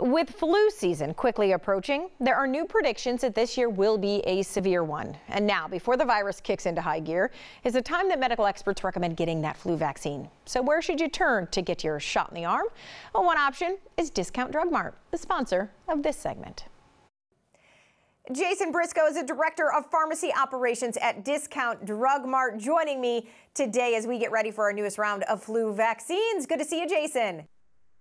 With flu season quickly approaching, there are new predictions that this year will be a severe one. And now, before the virus kicks into high gear, is a time that medical experts recommend getting that flu vaccine. So where should you turn to get your shot in the arm? Well, one option is Discount Drug Mart, the sponsor of this segment. Jason Briscoe is a director of pharmacy operations at Discount Drug Mart, joining me today as we get ready for our newest round of flu vaccines. Good to see you, Jason.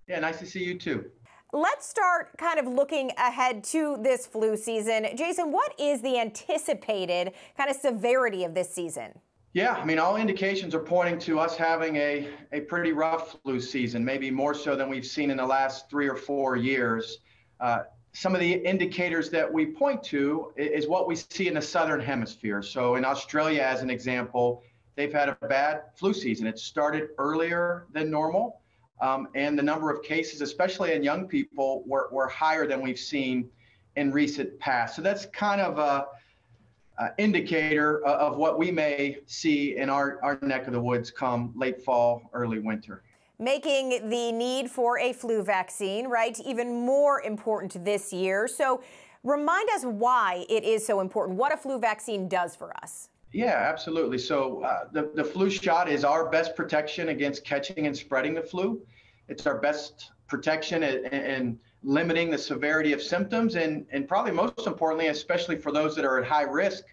Yeah, nice to see you too. Let's start kind of looking ahead to this flu season. Jason, what is the anticipated kind of severity of this season? Yeah, I mean, all indications are pointing to us having a, a pretty rough flu season, maybe more so than we've seen in the last three or four years. Uh, some of the indicators that we point to is what we see in the southern hemisphere. So, in Australia, as an example, they've had a bad flu season. It started earlier than normal. Um, and the number of cases, especially in young people, were, were higher than we've seen in recent past. So that's kind of a, a indicator of what we may see in our, our neck of the woods come late fall, early winter. Making the need for a flu vaccine, right, even more important this year. So remind us why it is so important, what a flu vaccine does for us. Yeah, absolutely. So uh, the, the flu shot is our best protection against catching and spreading the flu. It's our best protection in limiting the severity of symptoms and, and probably most importantly, especially for those that are at high risk,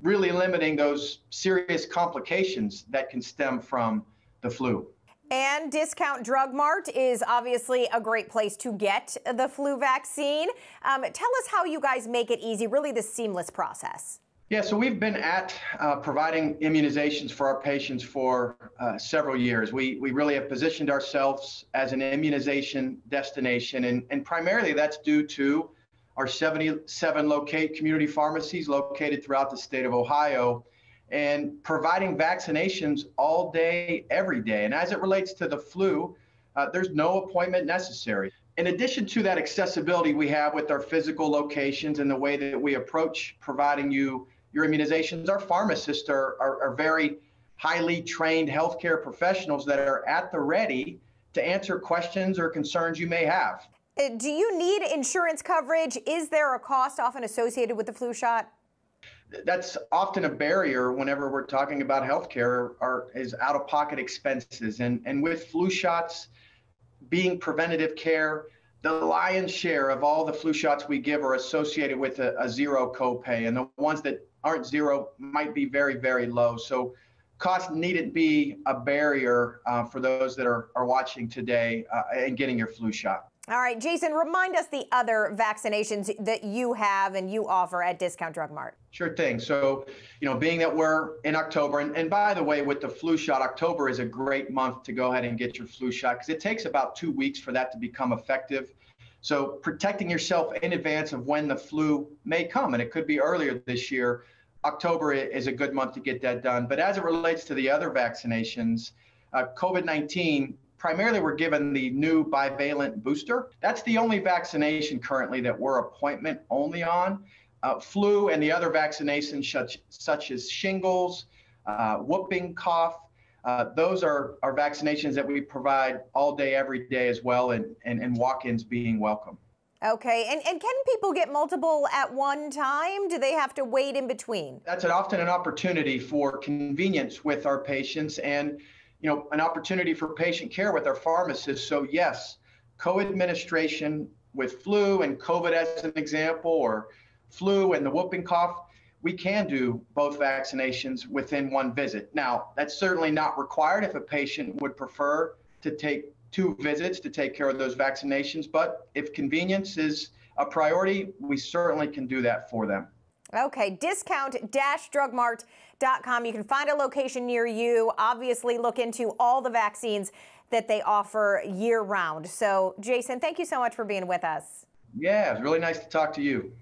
really limiting those serious complications that can stem from the flu. And Discount Drug Mart is obviously a great place to get the flu vaccine. Um, tell us how you guys make it easy, really the seamless process. Yeah, so we've been at uh, providing immunizations for our patients for uh, several years. We, we really have positioned ourselves as an immunization destination, and, and primarily that's due to our 77 locate community pharmacies located throughout the state of Ohio and providing vaccinations all day, every day. And as it relates to the flu, uh, there's no appointment necessary. In addition to that accessibility we have with our physical locations and the way that we approach providing you your immunizations. Our pharmacists are, are, are very highly trained healthcare professionals that are at the ready to answer questions or concerns you may have. Uh, do you need insurance coverage? Is there a cost often associated with the flu shot? That's often a barrier whenever we're talking about healthcare are is out-of-pocket expenses. And, and with flu shots being preventative care, the lion's share of all the flu shots we give are associated with a, a zero copay. And the ones that aren't zero might be very, very low. So cost needn't be a barrier uh, for those that are, are watching today uh, and getting your flu shot. All right, Jason, remind us the other vaccinations that you have and you offer at Discount Drug Mart. Sure thing. So, you know, being that we're in October, and, and by the way, with the flu shot, October is a great month to go ahead and get your flu shot because it takes about two weeks for that to become effective. So protecting yourself in advance of when the flu may come, and it could be earlier this year. October is a good month to get that done. But as it relates to the other vaccinations, uh, COVID 19, primarily we're given the new bivalent booster. That's the only vaccination currently that we're appointment only on. Uh, flu and the other vaccinations, such, such as shingles, uh, whooping cough, uh, those are, are vaccinations that we provide all day, every day as well, and, and, and walk ins being welcome. Okay, and, and can people get multiple at one time? Do they have to wait in between? That's an, often an opportunity for convenience with our patients and you know an opportunity for patient care with our pharmacists. So yes, co-administration with flu and COVID as an example, or flu and the whooping cough, we can do both vaccinations within one visit. Now, that's certainly not required if a patient would prefer to take two visits to take care of those vaccinations, but if convenience is a priority, we certainly can do that for them. Okay, discount-drugmart.com. You can find a location near you. Obviously, look into all the vaccines that they offer year round. So, Jason, thank you so much for being with us. Yeah, it's really nice to talk to you.